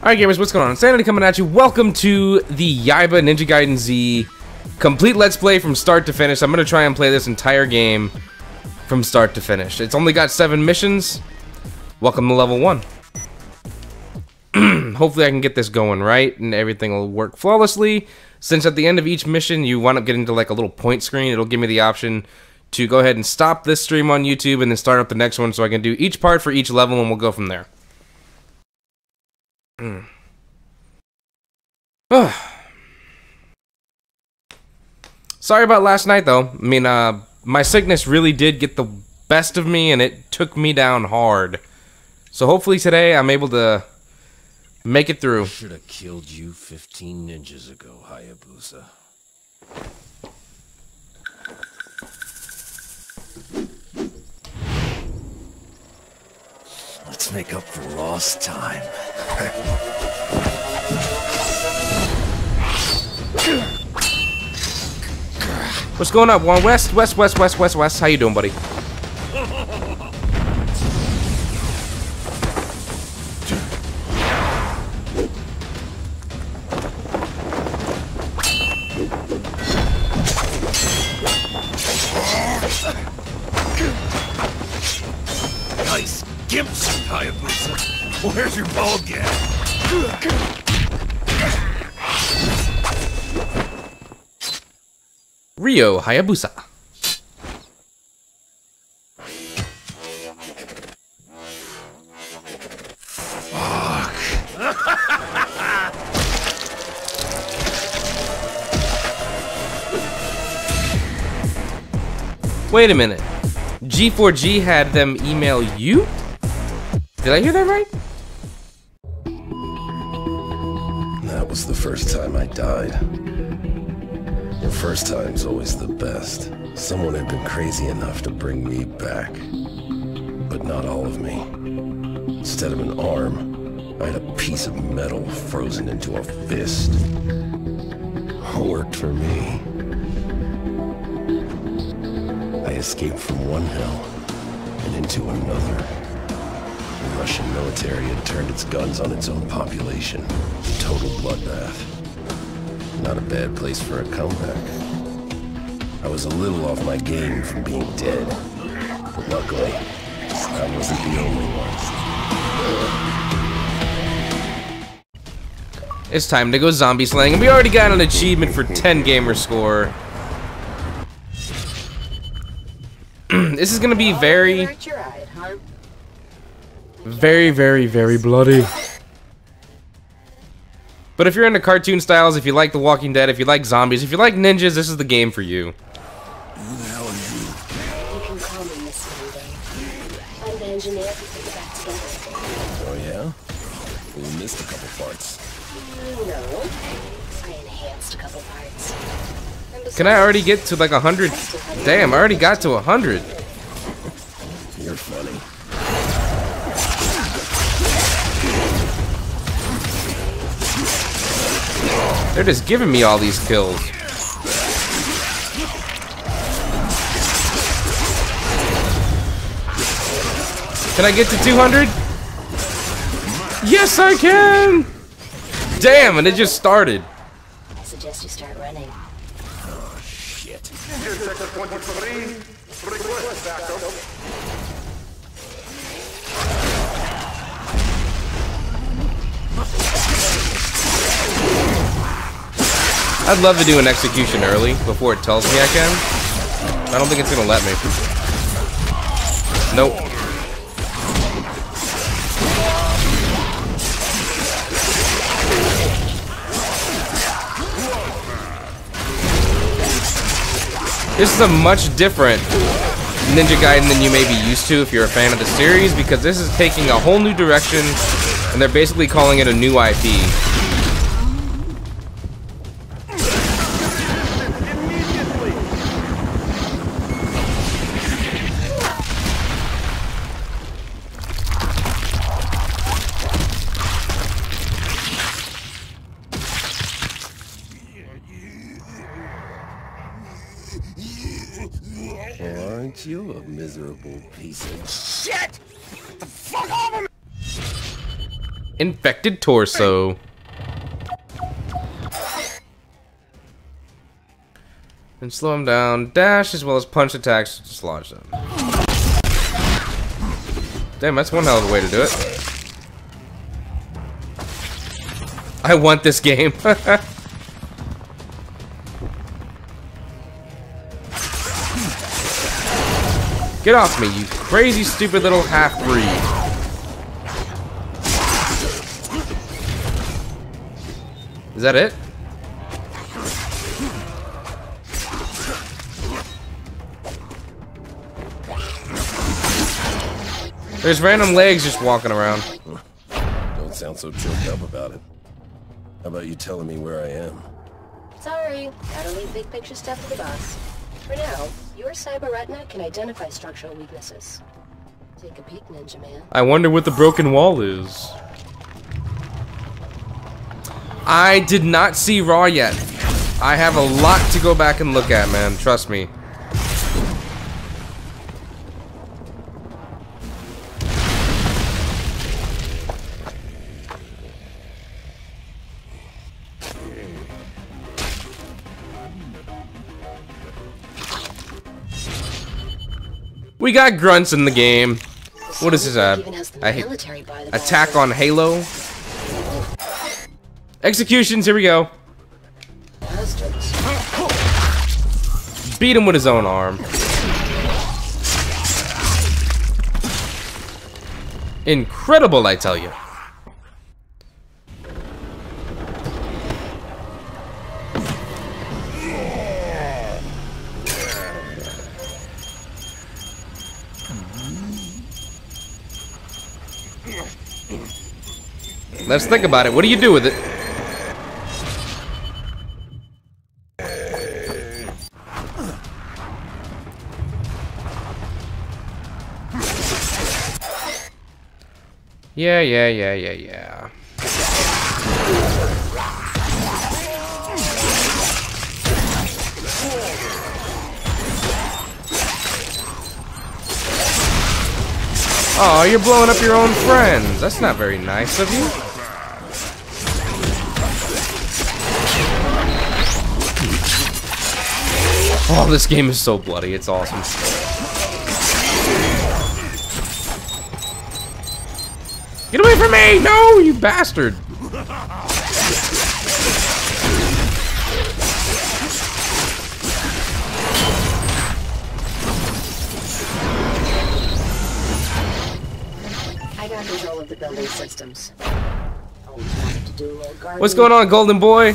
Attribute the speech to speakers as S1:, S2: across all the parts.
S1: Alright gamers, what's going on? Sanity coming at you. Welcome to the Yaiba Ninja Gaiden Z complete Let's Play from start to finish. I'm going to try and play this entire game from start to finish. It's only got seven missions. Welcome to level one. Hopefully I can get this going right and everything will work flawlessly. Since at the end of each mission you wind up getting to like a little point screen, it'll give me the option to go ahead and stop this stream on YouTube and then start up the next one so I can do each part for each level and we'll go from there. Mm. Sorry about last night, though. I mean, uh, my sickness really did get the best of me, and it took me down hard. So hopefully today I'm able to make it through.
S2: Should have killed you 15 ninjas ago, Hayabusa. Let's make up for lost time.
S1: What's going on? One west, west, west, west, west, west. How you doing, buddy?
S2: Hayabusa.
S1: Wait a minute. G4G had them email you? Did I hear that right?
S2: That was the first time I died. First time's always the best. Someone had been crazy enough to bring me back. But not all of me. Instead of an arm, I had a piece of metal frozen into a fist. Worked for me. I escaped from one hell and into another. The Russian military had turned its guns on its own population. Total bloodbath. Not a bad place for a comeback. I was a little off my game from being dead. But luckily, I wasn't the only one.
S1: It's time to go zombie slaying, and we already got an achievement for 10 gamer score. this is gonna be very, very, very, very bloody. But if you're into cartoon styles, if you like The Walking Dead, if you like zombies, if you like ninjas, this is the game for you.
S2: Who the hell are you?
S3: You can call me Miss Monday. I'm the engineer who put the back together.
S2: Oh yeah? We missed a couple parts.
S3: No, I enhanced a couple parts.
S1: Can I already get to like a hundred? Damn, I already got to a hundred.
S2: You're funny.
S1: They're just giving me all these kills. Can I get to 200? Yes, I can! Damn, and it just started.
S3: I suggest you start running.
S4: Oh, shit.
S1: I'd love to do an execution early before it tells me I can. I don't think it's gonna let me. Nope. This is a much different Ninja Gaiden than you may be used to if you're a fan of the series because this is taking a whole new direction and they're basically calling it a new IP.
S2: Aren't you a miserable piece of shit?
S1: Infected torso. And slow him down. Dash as well as punch attacks to dislodge them. Damn, that's one hell of a way to do it. I want this game. Get off me, you crazy, stupid little half-breed. Is that it? There's random legs just walking around.
S2: Don't sound so choked up about it. How about you telling me where I am?
S3: Sorry, gotta leave big picture stuff to the boss. For now, your cyber retina can identify structural weaknesses. Take a peek, Ninja Man.
S1: I wonder what the broken wall is. I did not see Raw yet. I have a lot to go back and look at, man. Trust me. Got grunts in the game. What is this, uh,
S3: Even has the
S1: I hate-
S3: military by the
S1: Attack on Halo. Executions, here we go. Beat him with his own arm. Incredible, I tell you. Let's think about it. What do you do with it? Yeah, yeah, yeah, yeah, yeah. Oh, you're blowing up your own friends. That's not very nice of you. Oh, this game is so bloody. It's awesome. Get away from me! No, you bastard!
S3: I got control of the building systems. Always wanted to do a little gardening.
S1: What's going on, Golden Boy?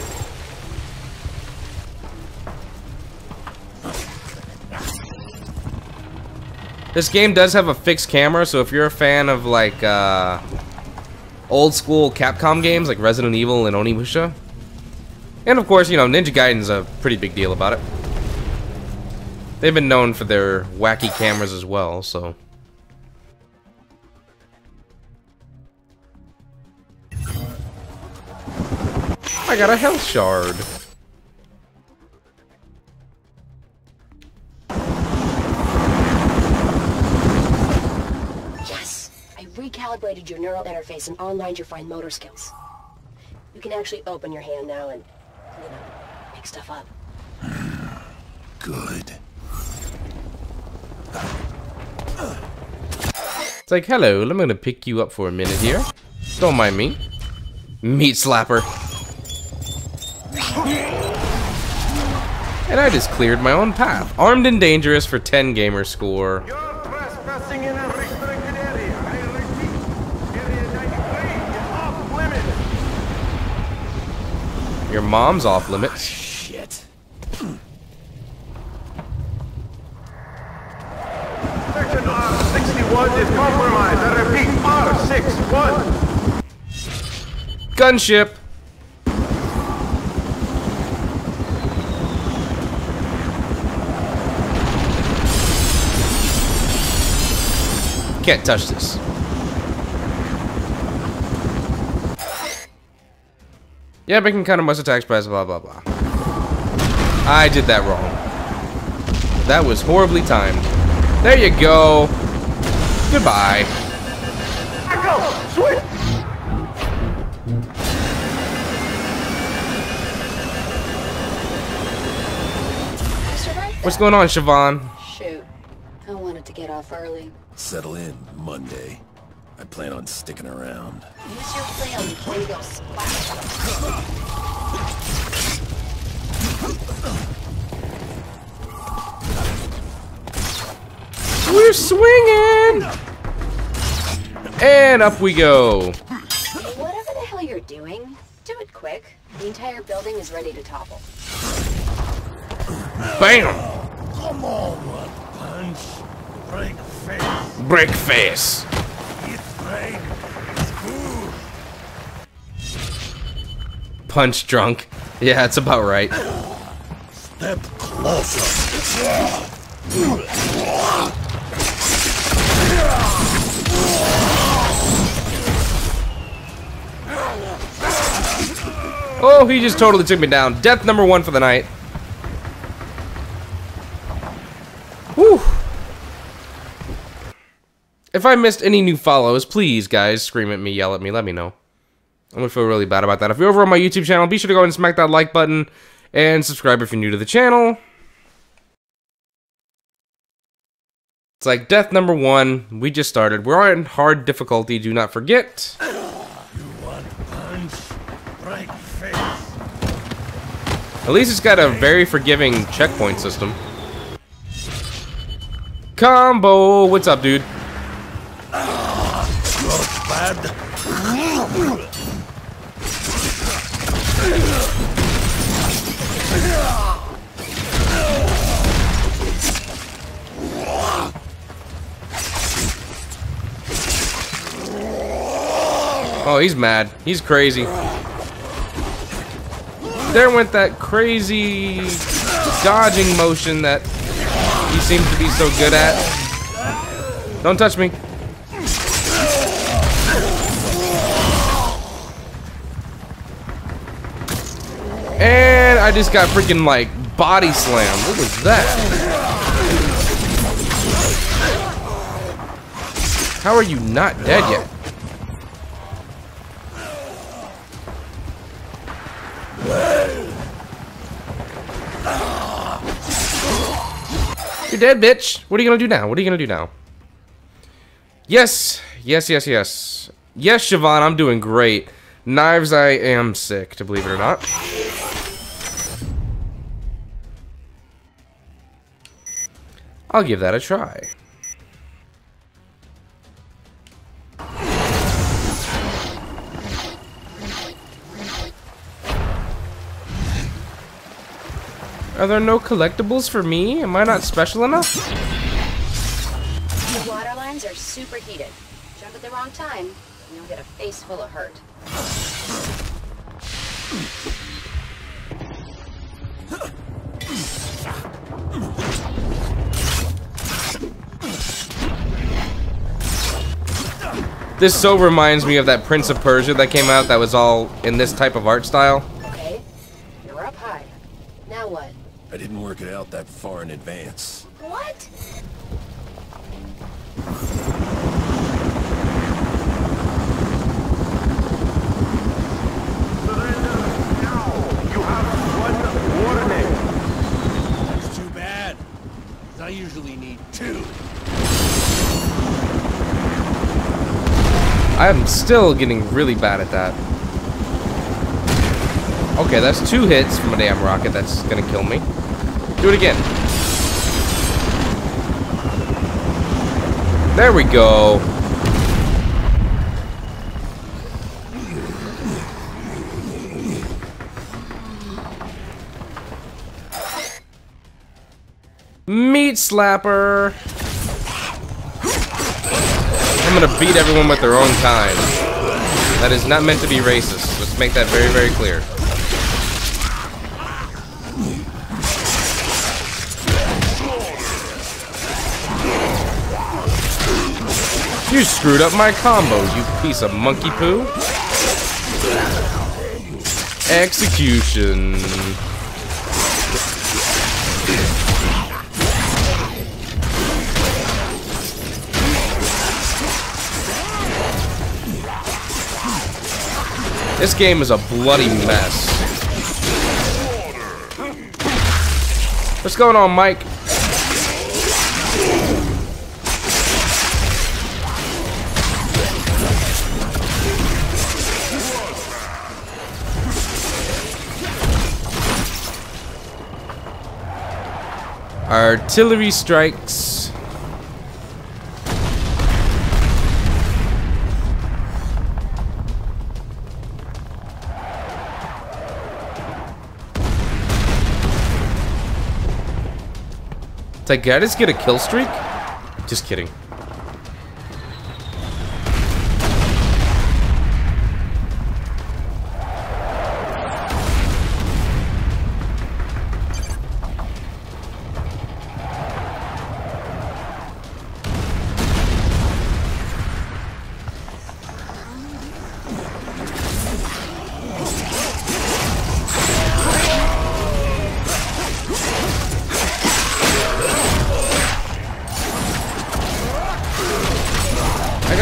S1: This game does have a fixed camera, so if you're a fan of like uh, old school Capcom games like Resident Evil and Onimusha, and of course, you know, Ninja Gaiden's a pretty big deal about it. They've been known for their wacky cameras as well, so. I got a health shard.
S3: Recalibrated your neural interface and online your fine motor skills. You can actually open your hand now and, you know, pick stuff up.
S2: Good.
S1: It's like, hello, I'm gonna pick you up for a minute here. Don't mind me. Meat slapper. And I just cleared my own path. Armed and dangerous for 10 gamer score.
S4: You're trespassing in a restricted area. I repeat, Area 93 is off limits.
S1: Your mom's off limits.
S2: Shit.
S4: Section R61 is compromised. I repeat, R61.
S1: Gunship. Can't touch this. Yeah, making kind of must attacks by blah blah blah. I did that wrong. That was horribly timed. There you go. Goodbye.
S4: Switch.
S1: What's going on, Siobhan?
S3: Shoot. I wanted to get off early.
S2: Settle in, Monday. I plan on sticking around.
S3: Use your flail before you go splash.
S1: We're swinging! And up we go.
S3: Whatever the hell you're doing, do it quick. The entire building is ready to topple.
S1: Bam!
S2: Come on, punch. Break face.
S1: Break face.
S2: It's.
S1: Punch drunk. Yeah, that's about right.
S2: Step closer.
S1: Oh, he just totally took me down. Death number one for the night. If I missed any new follows, please, guys, scream at me, yell at me, let me know. I'm gonna feel really bad about that. If you're over on my YouTube channel, be sure to go and smack that like button and subscribe if you're new to the channel. It's like death number one. We just started. We're on hard difficulty. Do not forget.
S2: Face.
S1: At least it's got a very forgiving checkpoint system. Combo! What's up, dude?
S2: Bad.
S1: Oh, he's mad. He's crazy. There went that crazy dodging motion that he seems to be so good at. Don't touch me. And I just got freaking like body slammed. What was that? How are you not dead yet? You're dead, bitch. What are you gonna do now? What are you gonna do now? Yes, yes, yes, yes. Yes, Siobhan, I'm doing great. Knives, I am sick, to believe it or not. I'll give that a try. Are there no collectibles for me? Am I not special enough?
S3: Water lines are superheated. Jump at the wrong time, and you'll get a face full of hurt.
S1: This so reminds me of that Prince of Persia that came out that was all in this type of art style.
S3: Okay? You're up high. Now what?
S2: I didn't work it out that far in advance.
S3: What?
S4: Surrender now. You have one warning.
S2: That's too bad. 'cause I usually need two.
S1: I'm still getting really bad at that. Okay, that's two hits from a damn rocket that's gonna kill me. Do it again. There we go. Meat slapper. I'm gonna beat everyone with their own kind. That is not meant to be racist. Let's make that very, very clear. You screwed up my combo, you piece of monkey poo. Execution. This game is a bloody mess. What's going on, Mike? Artillery strikes. Did I get a kill streak? Just kidding.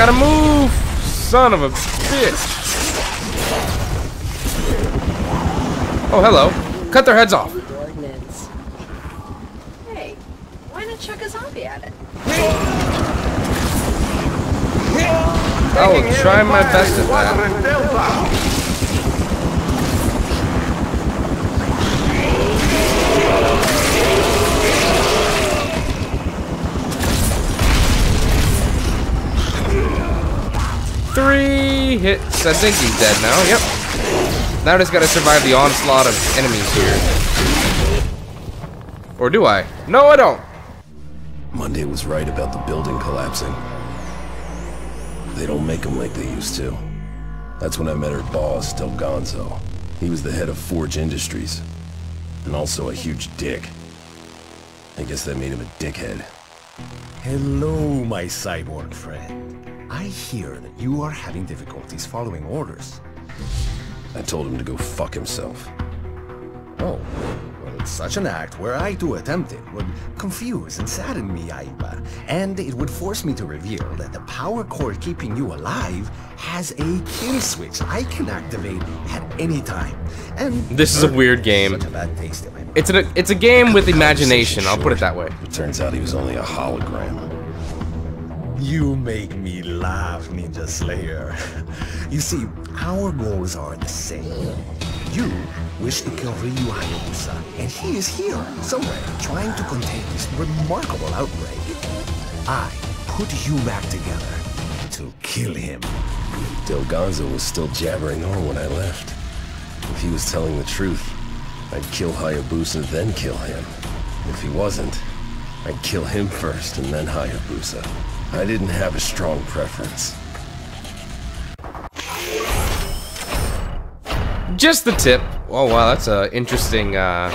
S1: Gotta move! Son of a bitch! Oh, hello. Cut their heads off.
S3: Hey, why not chuck a zombie at it?
S1: I will try my best at that. Three hits. I think he's dead now. Yep. Now I just gotta survive the onslaught of enemies here. Or do I? No, I don't.
S2: Monday was right about the building collapsing. They don't make them like they used to. That's when I met her boss, Del Gonzo. He was the head of Forge Industries. And also a huge dick. I guess that made him a dickhead.
S5: Hello, my cyborg friend. I hear that you are having difficulties following orders.
S2: I told him to go fuck himself.
S5: Oh, well, it's such an act, were I to attempt it, would confuse and sadden me, Yaiba. And it would force me to reveal that the power core keeping you alive has a kill switch I can activate at any time. And
S1: This is a weird game.
S5: A bad taste in my mouth.
S1: It's a it's a game with imagination. I'll put it that way.
S2: It turns out he was only a hologram.
S5: You make me laugh, Ninja Slayer. You see, our goals are the same. You wish to kill Ryu Hayabusa, and he is here, somewhere, trying to contain this remarkable outbreak. I put you back together to kill him.
S2: Del Gonzo was still jabbering on when I left. If he was telling the truth, I'd kill Hayabusa, then kill him. If he wasn't, I'd kill him first and then Hayabusa. I didn't have a strong preference.
S1: Just the tip. Oh wow, that's a interesting uh,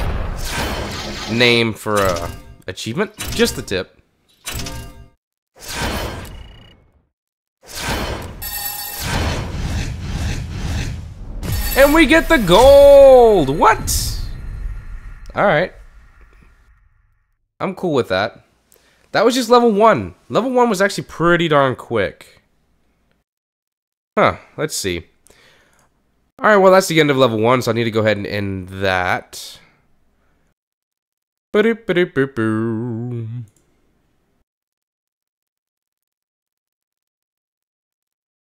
S1: name for a achievement. Just the tip. And we get the gold! What? Alright. I'm cool with that. That was just level 1. Level 1 was actually pretty darn quick. Huh, let's see. Alright, well that's the end of level 1, so I need to go ahead and end that. Ba-doop-ba-doop-boop-boom.